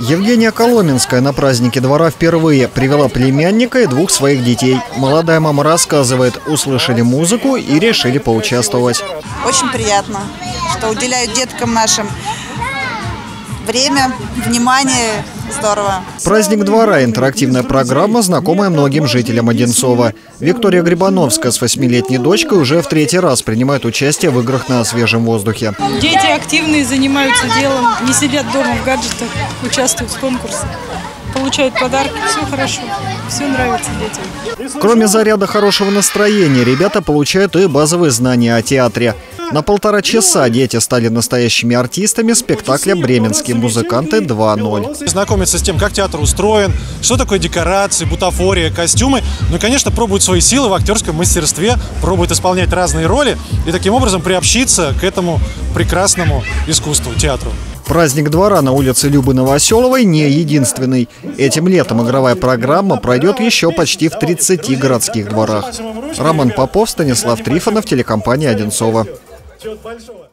Евгения Коломенская на празднике двора впервые привела племянника и двух своих детей. Молодая мама рассказывает, услышали музыку и решили поучаствовать. Очень приятно, что уделяют деткам нашим время, внимание. Здорово. Праздник двора – интерактивная программа, знакомая многим жителям Одинцова. Виктория Грибановская с восьмилетней дочкой уже в третий раз принимает участие в играх на свежем воздухе. Дети активные, занимаются делом, не сидят дома в гаджетах, участвуют в конкурсах получают подарки, все хорошо, все нравится детям. Кроме заряда хорошего настроения, ребята получают и базовые знания о театре. На полтора часа дети стали настоящими артистами спектакля «Бременские музыканты 2.0». Знакомятся с тем, как театр устроен, что такое декорации, бутафория, костюмы. Ну и, конечно, пробуют свои силы в актерском мастерстве, пробуют исполнять разные роли и таким образом приобщиться к этому прекрасному искусству, театру. Праздник двора на улице Любы Новоселовой не единственный. Этим летом игровая программа пройдет еще почти в 30 городских дворах. Роман Попов, Станислав Трифонов, телекомпания «Одинцова». Чего большого?